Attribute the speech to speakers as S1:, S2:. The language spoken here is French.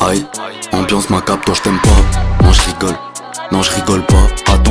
S1: Aïe, ambiance macabre, toi je t'aime pas. Non, je rigole, non, je rigole pas. Attends.